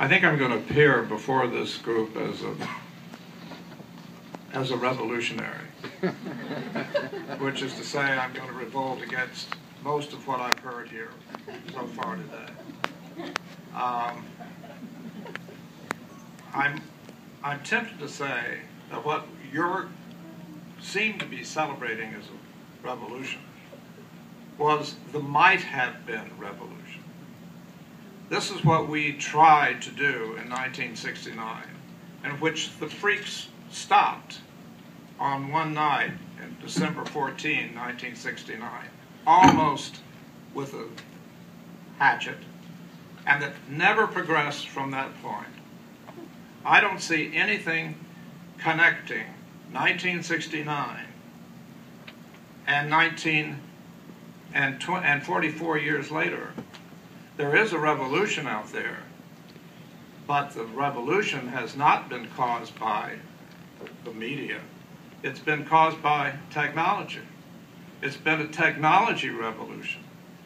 I think I'm going to appear before this group as a as a revolutionary, which is to say I'm going to revolt against most of what I've heard here so far today. Um, I'm I'm tempted to say that what you're seem to be celebrating as a revolution was the might have been revolution. This is what we tried to do in 1969, in which the freaks stopped on one night in December 14, 1969, almost with a hatchet, and that never progressed from that point. I don't see anything connecting 1969 and 19 and, and 44 years later. There is a revolution out there, but the revolution has not been caused by the media. It's been caused by technology. It's been a technology revolution.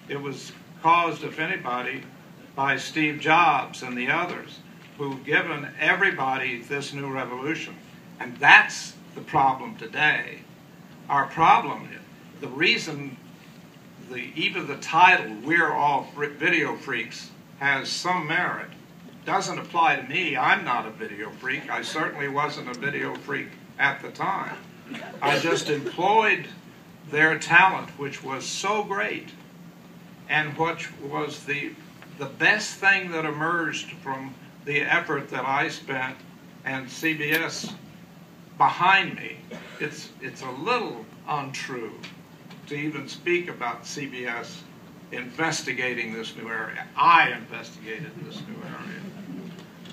It was caused, if anybody, by Steve Jobs and the others who've given everybody this new revolution. And that's the problem today. Our problem, the reason the even the title "We're All Video Freaks" has some merit doesn't apply to me. I'm not a video freak. I certainly wasn't a video freak at the time. I just employed their talent, which was so great, and which was the the best thing that emerged from the effort that I spent and CBS behind me. It's it's a little untrue to even speak about CBS investigating this new area. I investigated this new area.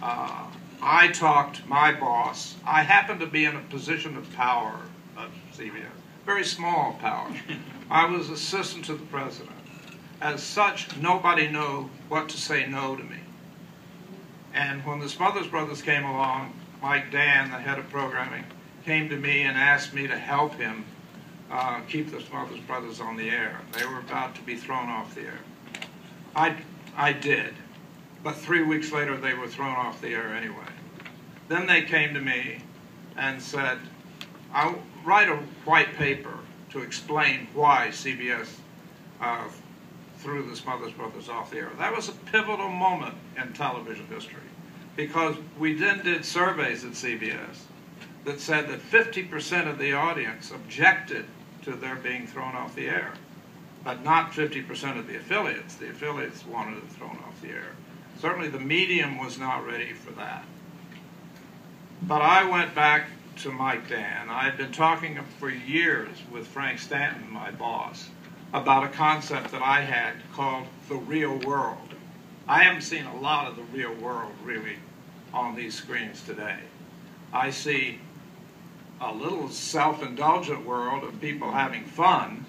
Uh, I talked my boss. I happened to be in a position of power at CBS, very small power. I was assistant to the president. As such, nobody knew what to say no to me. And when the Smothers Brothers came along, Mike Dann, the head of programming, came to me and asked me to help him uh, keep the Smothers Brothers on the air. They were about to be thrown off the air. I, I did, but three weeks later they were thrown off the air anyway. Then they came to me and said, I'll write a white paper to explain why CBS uh, threw the Smothers Brothers off the air. That was a pivotal moment in television history because we then did surveys at CBS that said that 50% of the audience objected to their being thrown off the air, but not 50% of the affiliates. The affiliates wanted it thrown off the air. Certainly the medium was not ready for that. But I went back to Mike Dann. I had been talking for years with Frank Stanton, my boss, about a concept that I had called the real world. I haven't seen a lot of the real world really on these screens today. I see a little self-indulgent world of people having fun,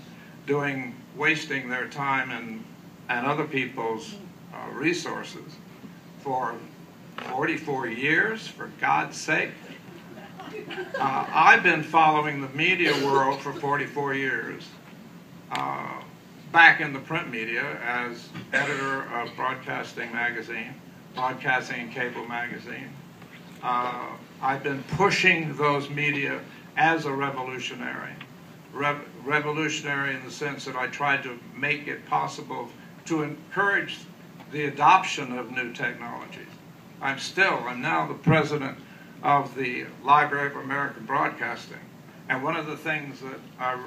doing, wasting their time and, and other people's uh, resources for 44 years, for God's sake. Uh, I've been following the media world for 44 years, uh, back in the print media as editor of Broadcasting Magazine, Broadcasting and Cable Magazine, uh, I've been pushing those media as a revolutionary. Re- revolutionary in the sense that I tried to make it possible to encourage the adoption of new technologies. I'm still, I'm now the president of the Library of American Broadcasting. And one of the things that I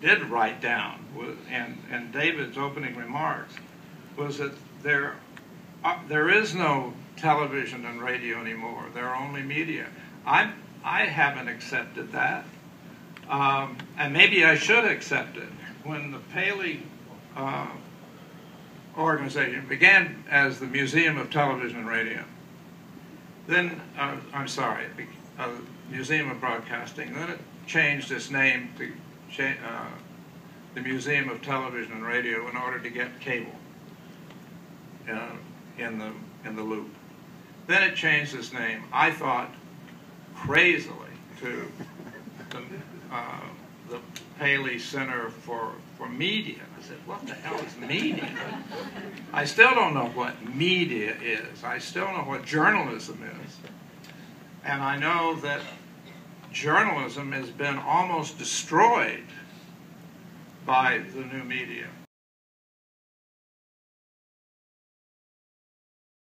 did write down was, in, in David's opening remarks was that there, uh, there is no television and radio anymore. They're only media. I I haven't accepted that, um, and maybe I should accept it. When the Paley uh, organization began as the Museum of Television and Radio, then uh, I'm sorry, uh, Museum of Broadcasting. Then it changed its name to uh, the Museum of Television and Radio in order to get cable uh, in the in the loop. Then it changed its name, I thought, crazily to the, uh, the Paley Center for, for Media. I said, what the hell is media? I still don't know what media is. I still know what journalism is. And I know that journalism has been almost destroyed by the new media.